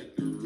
Hey.